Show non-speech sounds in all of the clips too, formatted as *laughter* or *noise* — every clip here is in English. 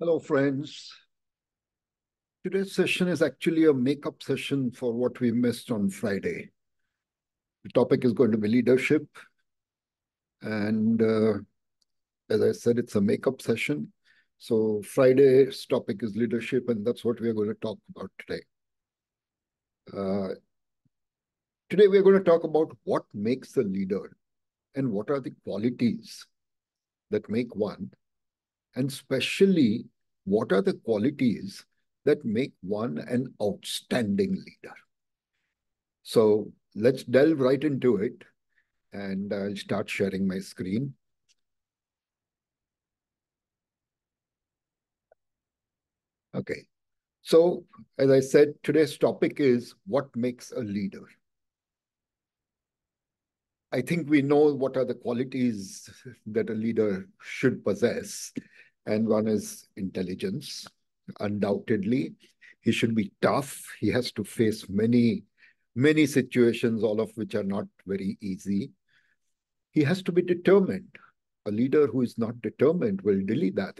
Hello, friends. Today's session is actually a makeup session for what we missed on Friday. The topic is going to be leadership. And uh, as I said, it's a makeup session. So Friday's topic is leadership, and that's what we are going to talk about today. Uh, today, we are going to talk about what makes a leader and what are the qualities that make one and especially what are the qualities that make one an outstanding leader. So let's delve right into it and I'll start sharing my screen. Okay, so as I said, today's topic is what makes a leader. I think we know what are the qualities that a leader should possess. And one is intelligence, undoubtedly. He should be tough. He has to face many, many situations, all of which are not very easy. He has to be determined. A leader who is not determined will delete that.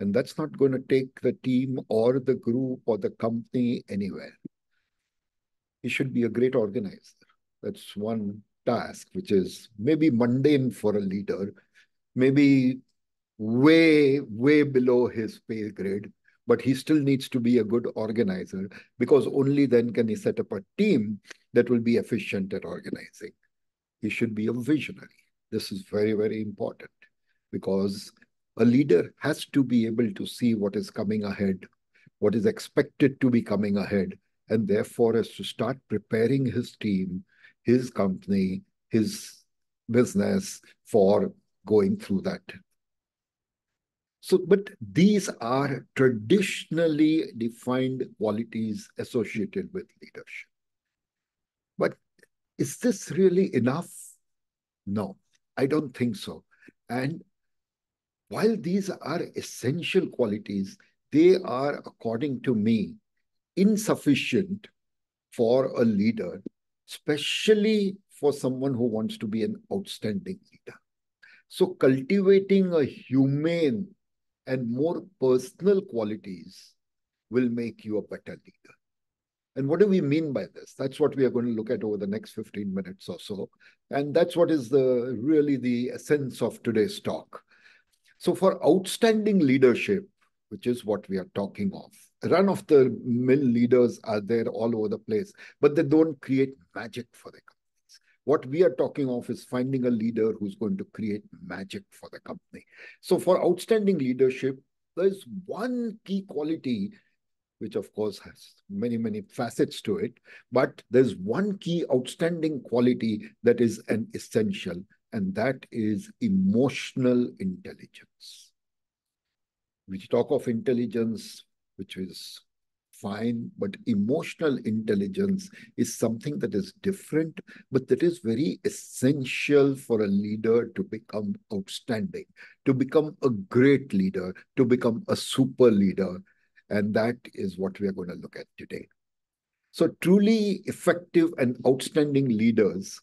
And that's not going to take the team or the group or the company anywhere. He should be a great organizer. That's one task, which is maybe mundane for a leader, maybe way, way below his pay grade, but he still needs to be a good organizer because only then can he set up a team that will be efficient at organizing. He should be a visionary. This is very, very important because a leader has to be able to see what is coming ahead, what is expected to be coming ahead, and therefore has to start preparing his team his company, his business for going through that. So, but these are traditionally defined qualities associated with leadership. But is this really enough? No, I don't think so. And while these are essential qualities, they are, according to me, insufficient for a leader especially for someone who wants to be an outstanding leader. So cultivating a humane and more personal qualities will make you a better leader. And what do we mean by this? That's what we are going to look at over the next 15 minutes or so. And that's what is the really the essence of today's talk. So for outstanding leadership, which is what we are talking of, run of the mill leaders are there all over the place, but they don't create magic for the. What we are talking of is finding a leader who's going to create magic for the company. So for outstanding leadership, there's one key quality which of course has many, many facets to it. But there's one key outstanding quality that is an essential, and that is emotional intelligence. We talk of intelligence, which is fine, but emotional intelligence is something that is different, but that is very essential for a leader to become outstanding, to become a great leader, to become a super leader. And that is what we are going to look at today. So truly effective and outstanding leaders,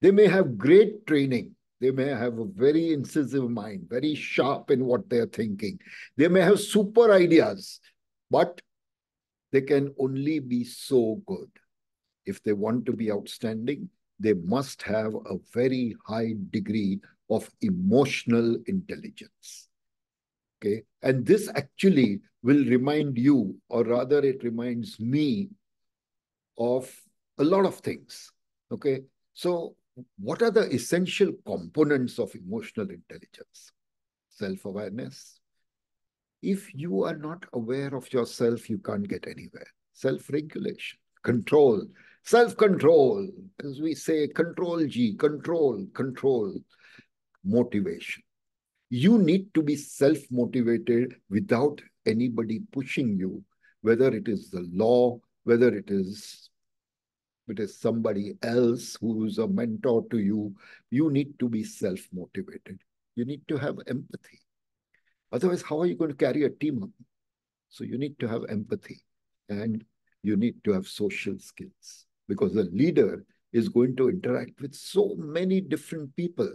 they may have great training, they may have a very incisive mind, very sharp in what they're thinking. They may have super ideas, but they can only be so good. If they want to be outstanding, they must have a very high degree of emotional intelligence. Okay. And this actually will remind you, or rather, it reminds me of a lot of things. Okay. So, what are the essential components of emotional intelligence? Self awareness, if you are not aware of yourself, you can't get anywhere. Self-regulation, control, self-control, as we say, control G, control, control, motivation. You need to be self-motivated without anybody pushing you, whether it is the law, whether it is it is somebody else who is a mentor to you, you need to be self-motivated. You need to have empathy. Otherwise, how are you going to carry a team up? So you need to have empathy and you need to have social skills because the leader is going to interact with so many different people.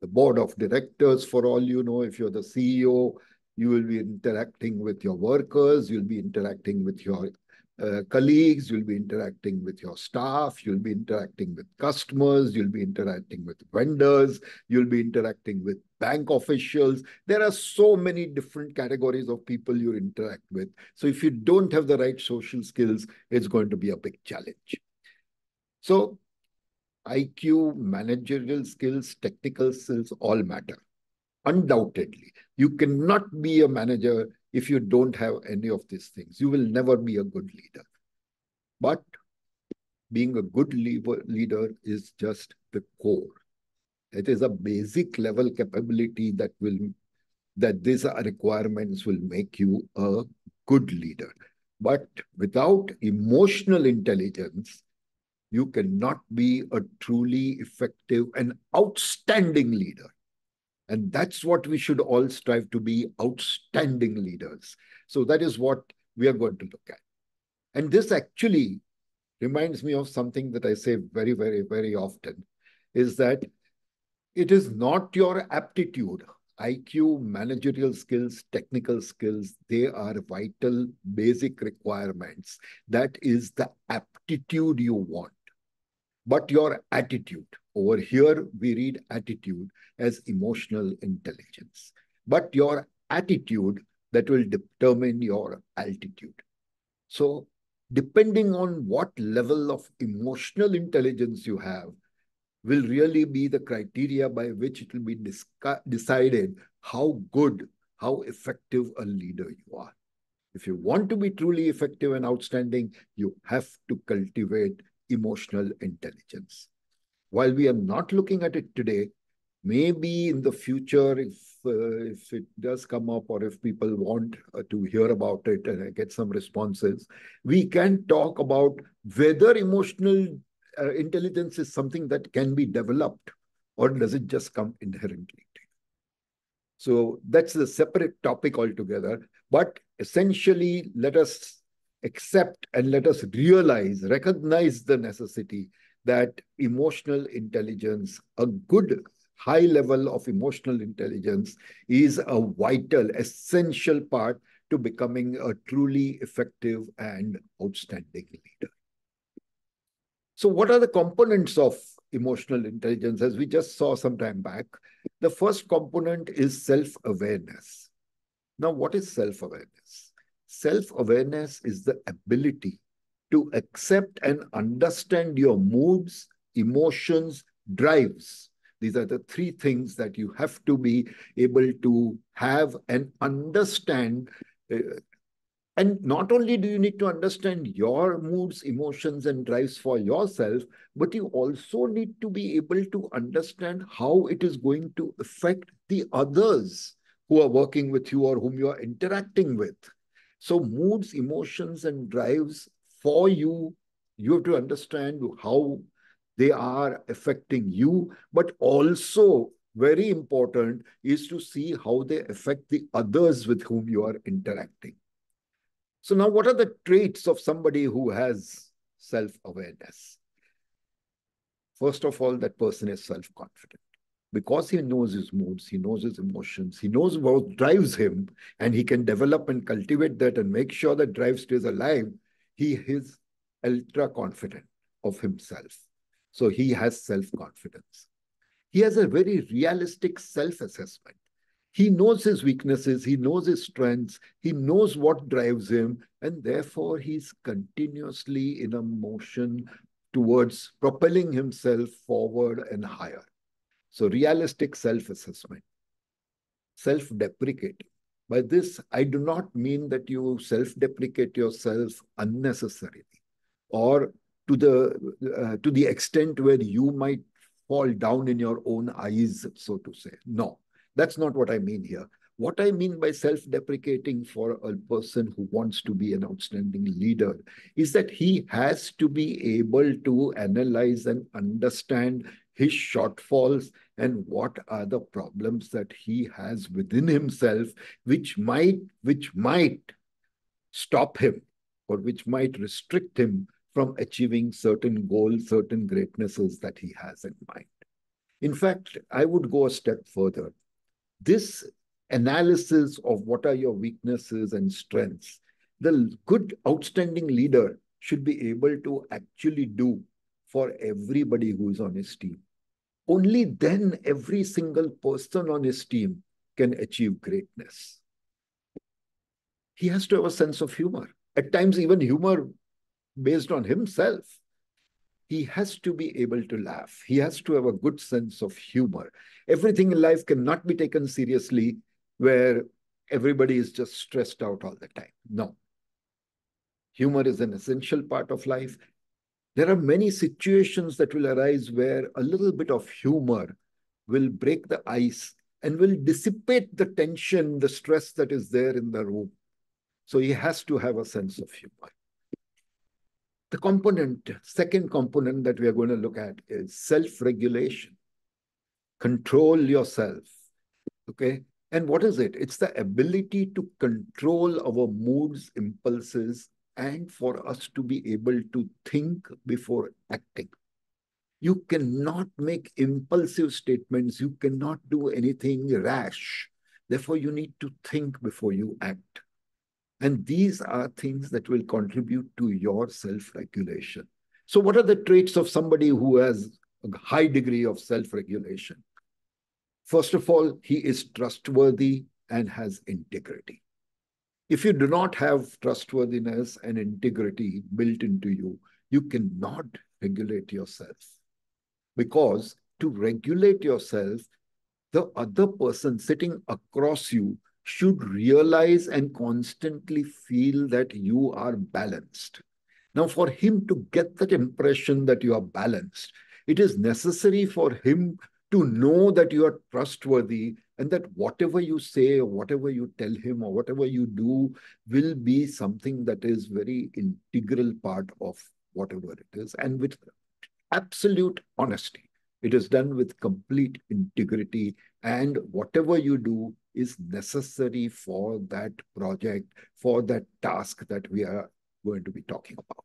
The board of directors, for all you know, if you're the CEO, you will be interacting with your workers, you'll be interacting with your uh, colleagues, you'll be interacting with your staff, you'll be interacting with customers, you'll be interacting with vendors, you'll be interacting with bank officials. There are so many different categories of people you interact with. So if you don't have the right social skills, it's going to be a big challenge. So IQ, managerial skills, technical skills all matter. Undoubtedly. You cannot be a manager if you don't have any of these things. You will never be a good leader. But being a good leader is just the core. It is a basic level capability that will that these requirements will make you a good leader. But without emotional intelligence, you cannot be a truly effective and outstanding leader. And that's what we should all strive to be outstanding leaders. So that is what we are going to look at. And this actually reminds me of something that I say very, very, very often is that it is not your aptitude, IQ, managerial skills, technical skills, they are vital basic requirements. That is the aptitude you want, but your attitude. Over here, we read attitude as emotional intelligence. But your attitude that will determine your altitude. So depending on what level of emotional intelligence you have will really be the criteria by which it will be decided how good, how effective a leader you are. If you want to be truly effective and outstanding, you have to cultivate emotional intelligence. While we are not looking at it today, maybe in the future, if uh, if it does come up or if people want uh, to hear about it and get some responses, we can talk about whether emotional uh, intelligence is something that can be developed or does it just come inherently. So that's a separate topic altogether. But essentially, let us accept and let us realize, recognize the necessity that emotional intelligence, a good high level of emotional intelligence is a vital, essential part to becoming a truly effective and outstanding leader. So what are the components of emotional intelligence? As we just saw some time back, the first component is self-awareness. Now, what is self-awareness? Self-awareness is the ability to accept and understand your moods, emotions, drives. These are the three things that you have to be able to have and understand. Uh, and not only do you need to understand your moods, emotions, and drives for yourself, but you also need to be able to understand how it is going to affect the others who are working with you or whom you are interacting with. So moods, emotions, and drives for you. You have to understand how they are affecting you, but also very important is to see how they affect the others with whom you are interacting. So now what are the traits of somebody who has self-awareness? First of all, that person is self-confident. Because he knows his moods, he knows his emotions, he knows what drives him, and he can develop and cultivate that and make sure that drive stays alive, he is ultra confident of himself. So he has self-confidence. He has a very realistic self-assessment. He knows his weaknesses, he knows his strengths, he knows what drives him, and therefore he's continuously in a motion towards propelling himself forward and higher. So realistic self-assessment, self-deprecating. By this, I do not mean that you self-deprecate yourself unnecessarily or to the, uh, to the extent where you might fall down in your own eyes, so to say. No, that's not what I mean here. What I mean by self-deprecating for a person who wants to be an outstanding leader is that he has to be able to analyze and understand his shortfalls and what are the problems that he has within himself which might which might stop him or which might restrict him from achieving certain goals certain greatnesses that he has in mind in fact i would go a step further this analysis of what are your weaknesses and strengths. The good, outstanding leader should be able to actually do for everybody who is on his team. Only then every single person on his team can achieve greatness. He has to have a sense of humor. At times, even humor based on himself. He has to be able to laugh. He has to have a good sense of humor. Everything in life cannot be taken seriously where everybody is just stressed out all the time. No. Humor is an essential part of life. There are many situations that will arise where a little bit of humor will break the ice and will dissipate the tension, the stress that is there in the room. So he has to have a sense of humor. The component, second component that we are going to look at is self-regulation. Control yourself. Okay. And what is it? It's the ability to control our moods, impulses, and for us to be able to think before acting. You cannot make impulsive statements. You cannot do anything rash. Therefore, you need to think before you act. And these are things that will contribute to your self-regulation. So what are the traits of somebody who has a high degree of self-regulation? First of all, he is trustworthy and has integrity. If you do not have trustworthiness and integrity built into you, you cannot regulate yourself. Because to regulate yourself, the other person sitting across you should realize and constantly feel that you are balanced. Now, for him to get that impression that you are balanced, it is necessary for him to know that you are trustworthy and that whatever you say or whatever you tell him or whatever you do will be something that is very integral part of whatever it is and with absolute honesty. It is done with complete integrity and whatever you do is necessary for that project, for that task that we are going to be talking about.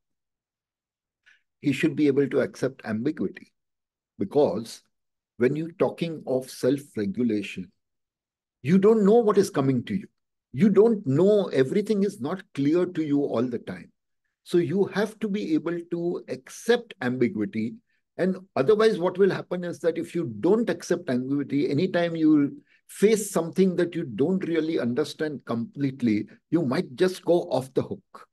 He should be able to accept ambiguity because when you're talking of self-regulation, you don't know what is coming to you. You don't know, everything is not clear to you all the time. So you have to be able to accept ambiguity. And otherwise, what will happen is that if you don't accept ambiguity, anytime you face something that you don't really understand completely, you might just go off the hook.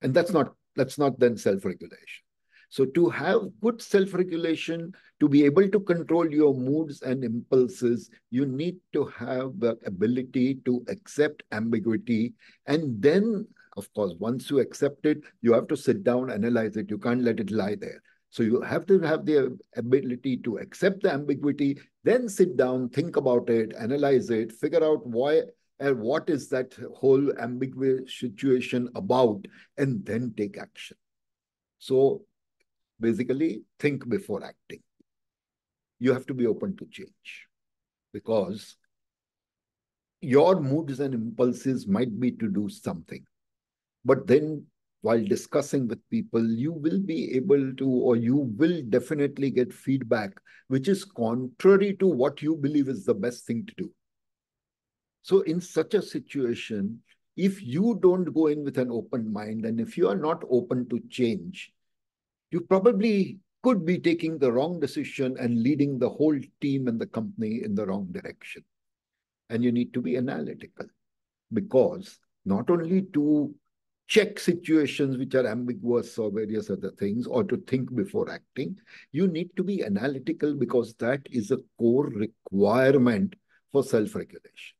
And that's not that's not then self-regulation. So to have good self-regulation, to be able to control your moods and impulses, you need to have the ability to accept ambiguity. And then, of course, once you accept it, you have to sit down, analyze it. You can't let it lie there. So you have to have the ability to accept the ambiguity, then sit down, think about it, analyze it, figure out why and what is that whole ambiguous situation about, and then take action. So basically, think before acting. You have to be open to change because your moods and impulses might be to do something. But then while discussing with people, you will be able to, or you will definitely get feedback which is contrary to what you believe is the best thing to do. So, in such a situation, if you don't go in with an open mind and if you are not open to change, you probably could be taking the wrong decision and leading the whole team and the company in the wrong direction. And you need to be analytical because not only to check situations which are ambiguous or various other things, or to think before acting. You need to be analytical because that is a core requirement for self-regulation.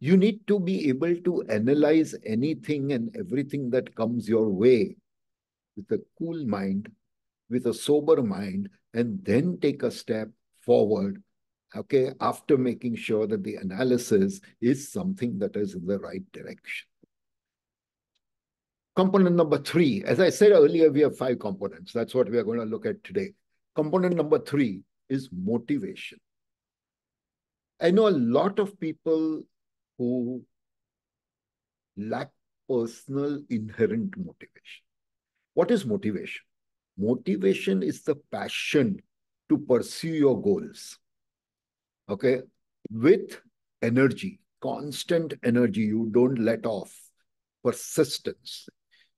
You need to be able to analyze anything and everything that comes your way with a cool mind, with a sober mind, and then take a step forward okay, after making sure that the analysis is something that is in the right direction. Component number three, as I said earlier, we have five components. That's what we are going to look at today. Component number three is motivation. I know a lot of people who lack personal inherent motivation. What is motivation? Motivation is the passion to pursue your goals. Okay. With energy, constant energy. You don't let off. Persistence.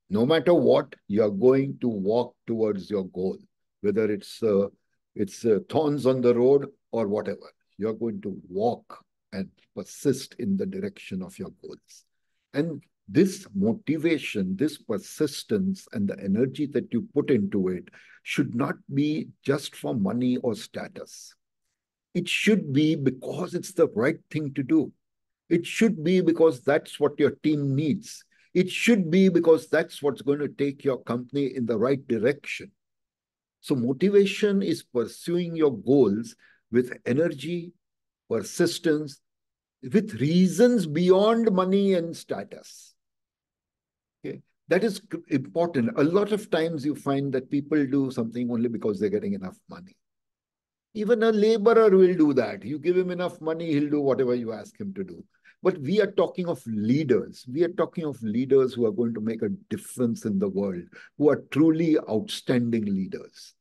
No matter what, you are going to walk towards your goal, whether it's uh, it's uh, thorns on the road or whatever. You're going to walk and persist in the direction of your goals. And this motivation, this persistence, and the energy that you put into it should not be just for money or status. It should be because it's the right thing to do. It should be because that's what your team needs. It should be because that's what's going to take your company in the right direction. So, motivation is pursuing your goals with energy, persistence, with reasons beyond money and status. That is important. A lot of times you find that people do something only because they're getting enough money. Even a laborer will do that. You give him enough money, he'll do whatever you ask him to do. But we are talking of leaders. We are talking of leaders who are going to make a difference in the world, who are truly outstanding leaders.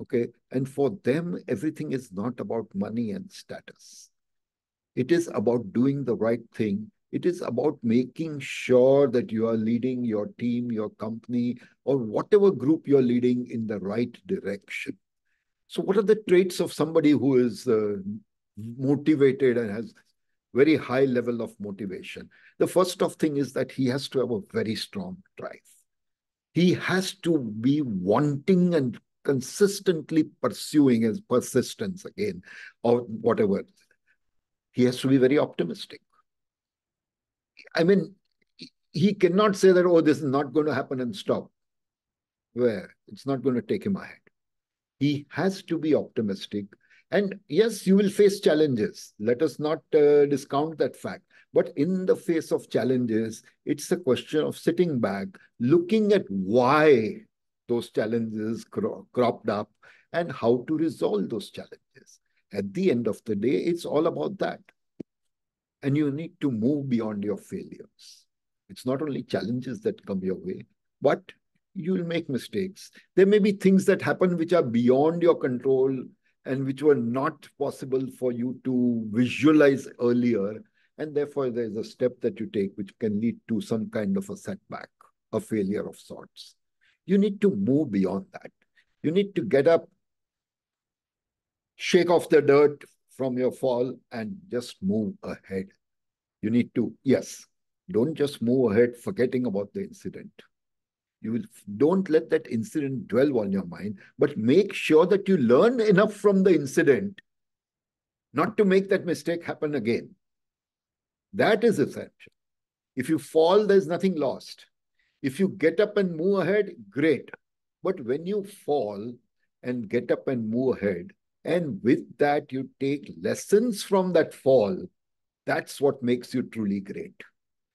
Okay. And for them, everything is not about money and status. It is about doing the right thing. It is about making sure that you are leading your team, your company, or whatever group you're leading in the right direction. So, what are the traits of somebody who is uh, motivated and has very high level of motivation? The first of thing is that he has to have a very strong drive. He has to be wanting and consistently pursuing his persistence again, or whatever he has to be very optimistic. I mean, he cannot say that, oh, this is not going to happen and stop. Where it's not going to take him ahead. He has to be optimistic. And yes, you will face challenges. Let us not uh, discount that fact. But in the face of challenges, it's a question of sitting back, looking at why those challenges cro cropped up and how to resolve those challenges. At the end of the day, it's all about that. And you need to move beyond your failures. It's not only challenges that come your way, but you'll make mistakes. There may be things that happen which are beyond your control and which were not possible for you to visualize earlier. And therefore, there's a step that you take which can lead to some kind of a setback, a failure of sorts. You need to move beyond that. You need to get up shake off the dirt from your fall and just move ahead. You need to, yes, don't just move ahead forgetting about the incident. You will, don't let that incident dwell on your mind, but make sure that you learn enough from the incident not to make that mistake happen again. That is essential. If you fall, there's nothing lost. If you get up and move ahead, great. But when you fall and get up and move ahead, and with that, you take lessons from that fall. That's what makes you truly great.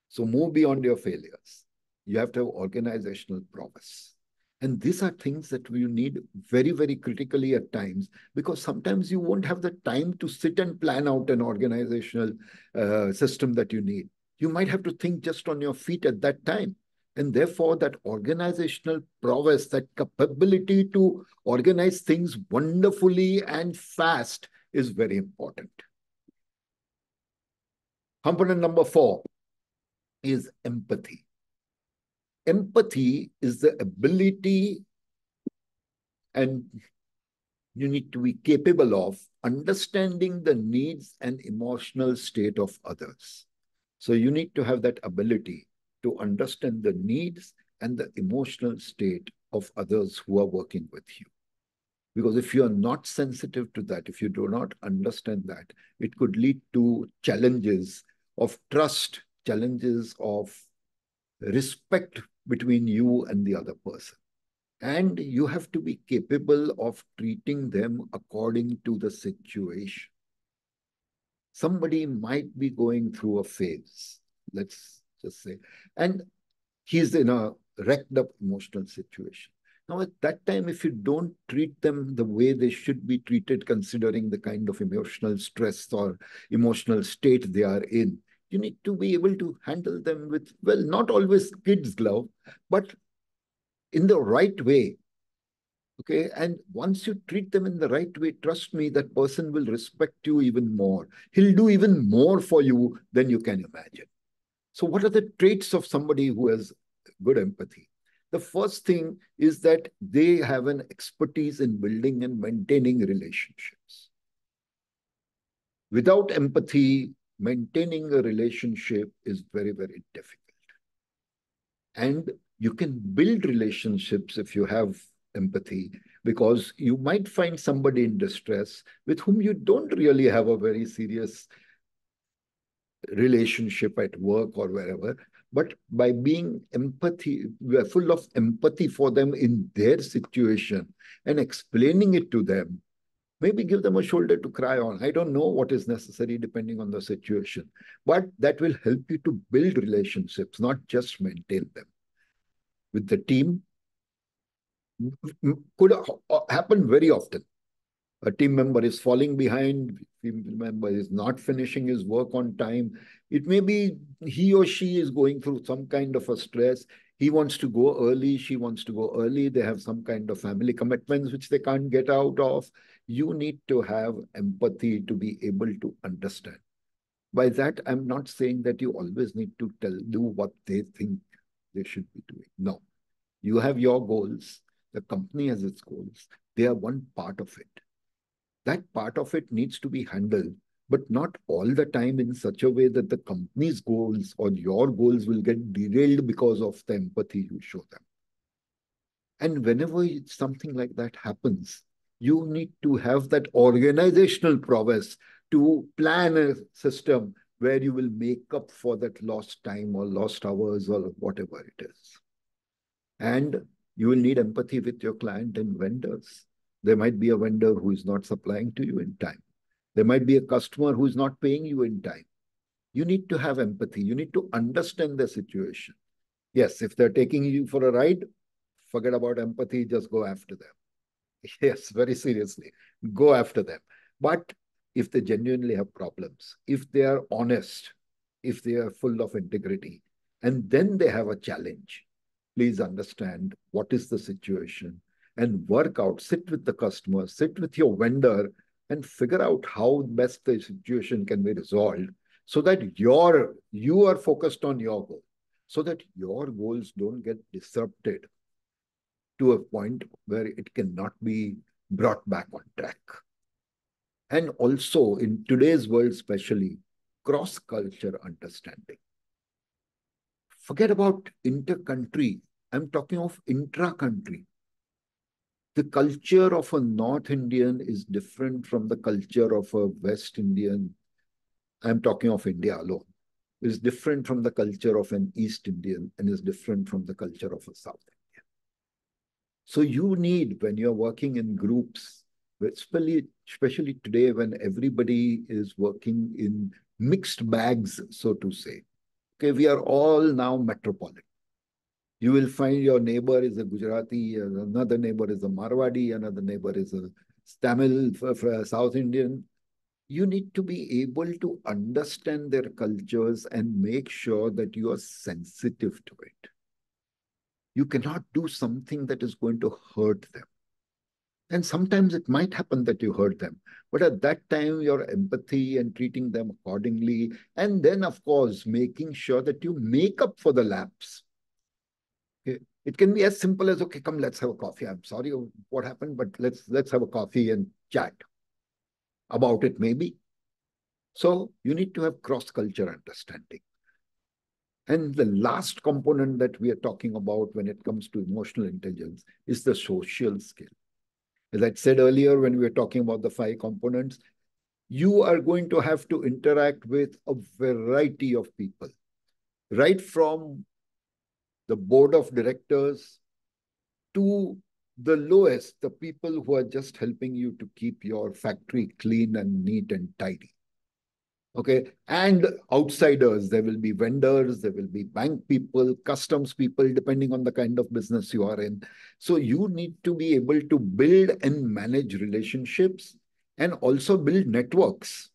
So move beyond your failures. You have to have organizational prowess. And these are things that we need very, very critically at times because sometimes you won't have the time to sit and plan out an organizational uh, system that you need. You might have to think just on your feet at that time. And therefore, that organizational prowess, that capability to organize things wonderfully and fast is very important. Component number four is empathy. Empathy is the ability and you need to be capable of understanding the needs and emotional state of others. So you need to have that ability to understand the needs and the emotional state of others who are working with you. Because if you are not sensitive to that, if you do not understand that, it could lead to challenges of trust, challenges of respect between you and the other person. And you have to be capable of treating them according to the situation. Somebody might be going through a phase. Let's just say. And he's in a wrecked up emotional situation. Now, at that time, if you don't treat them the way they should be treated, considering the kind of emotional stress or emotional state they are in, you need to be able to handle them with, well, not always kids' glove, but in the right way. Okay. And once you treat them in the right way, trust me, that person will respect you even more. He'll do even more for you than you can imagine. So, what are the traits of somebody who has good empathy? The first thing is that they have an expertise in building and maintaining relationships. Without empathy, maintaining a relationship is very, very difficult. And you can build relationships if you have empathy because you might find somebody in distress with whom you don't really have a very serious relationship at work or wherever but by being empathy we are full of empathy for them in their situation and explaining it to them. Maybe give them a shoulder to cry on. I don't know what is necessary depending on the situation but that will help you to build relationships not just maintain them. With the team could uh, happen very often. A team member is falling behind, team member is not finishing his work on time. It may be he or she is going through some kind of a stress. He wants to go early, she wants to go early. They have some kind of family commitments which they can't get out of. You need to have empathy to be able to understand. By that, I'm not saying that you always need to tell do what they think they should be doing. No. You have your goals the company has its goals. They are one part of it. That part of it needs to be handled, but not all the time in such a way that the company's goals or your goals will get derailed because of the empathy you show them. And whenever something like that happens, you need to have that organizational prowess to plan a system where you will make up for that lost time or lost hours or whatever it is. And you will need empathy with your client and vendors. There might be a vendor who is not supplying to you in time. There might be a customer who is not paying you in time. You need to have empathy. You need to understand the situation. Yes, if they're taking you for a ride, forget about empathy, just go after them. *laughs* Yes, very seriously, go after them. But if they genuinely have problems, if they are honest, if they are full of integrity, and then they have a challenge, please understand what is the situation and work out, sit with the customer, sit with your vendor and figure out how best the situation can be resolved so that your you are focused on your goal, so that your goals don't get disrupted to a point where it cannot be brought back on track. And also in today's world, especially cross-culture understanding. Forget about inter-country I'm talking of intra-country. The culture of a North Indian is different from the culture of a West Indian. I'm talking of India alone. Is different from the culture of an East Indian and is different from the culture of a South Indian. So you need, when you're working in groups, especially, especially today when everybody is working in mixed bags, so to say. Okay, we are all now metropolitan. You will find your neighbor is a Gujarati, another neighbor is a Marwadi, another neighbor is a Tamil, South Indian. You need to be able to understand their cultures and make sure that you are sensitive to it. You cannot do something that is going to hurt them. And sometimes it might happen that you hurt them. But at that time, your empathy and treating them accordingly. And then, of course, making sure that you make up for the lapse it can be as simple as, okay, come, let's have a coffee. I'm sorry what happened, but let's let's have a coffee and chat about it, maybe. So you need to have cross-culture understanding. And the last component that we are talking about when it comes to emotional intelligence is the social skill. As I said earlier, when we were talking about the five components, you are going to have to interact with a variety of people, right from the board of directors to the lowest, the people who are just helping you to keep your factory clean and neat and tidy. Okay. And outsiders, there will be vendors, there will be bank people, customs people, depending on the kind of business you are in. So you need to be able to build and manage relationships and also build networks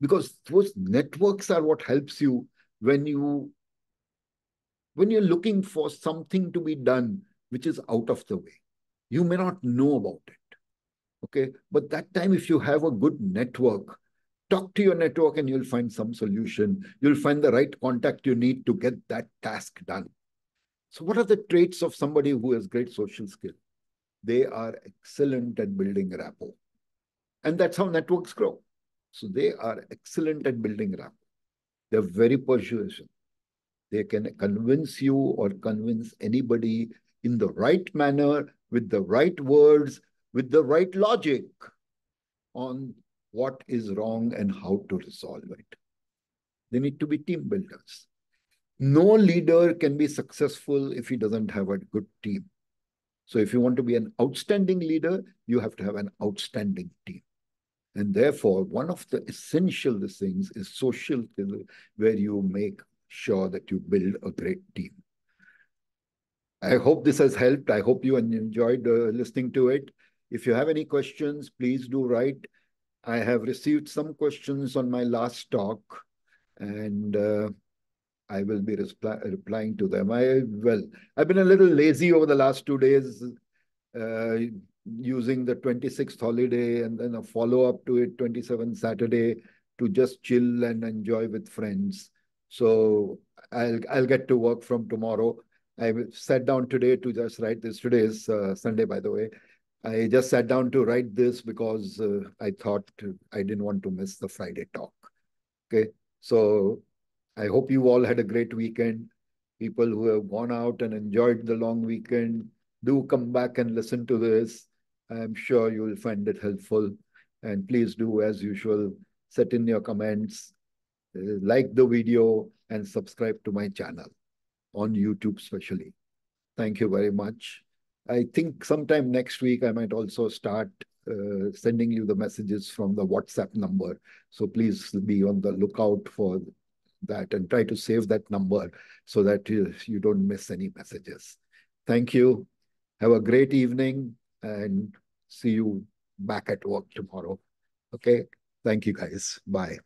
because those networks are what helps you when you when you're looking for something to be done which is out of the way. You may not know about it. Okay. But that time, if you have a good network, talk to your network and you'll find some solution. You'll find the right contact you need to get that task done. So what are the traits of somebody who has great social skill? They are excellent at building rapport. And that's how networks grow. So they are excellent at building rapport. They're very persuasive. They can convince you or convince anybody in the right manner, with the right words, with the right logic on what is wrong and how to resolve it. They need to be team builders. No leader can be successful if he doesn't have a good team. So if you want to be an outstanding leader, you have to have an outstanding team. And therefore, one of the essential things is social where you make sure that you build a great team. I hope this has helped. I hope you enjoyed uh, listening to it. If you have any questions, please do write. I have received some questions on my last talk, and uh, I will be replying to them. I well, I've been a little lazy over the last two days, uh, using the 26th holiday and then a follow up to it, 27th Saturday, to just chill and enjoy with friends. So I'll I'll get to work from tomorrow. I sat down today to just write this. Today is uh, Sunday, by the way. I just sat down to write this because uh, I thought I didn't want to miss the Friday talk. Okay, so I hope you all had a great weekend. People who have gone out and enjoyed the long weekend, do come back and listen to this. I'm sure you will find it helpful. And please do, as usual, set in your comments, like the video, and subscribe to my channel on YouTube, especially. Thank you very much. I think sometime next week, I might also start uh, sending you the messages from the WhatsApp number. So please be on the lookout for that and try to save that number so that you, you don't miss any messages. Thank you. Have a great evening and see you back at work tomorrow. Okay. Thank you guys. Bye.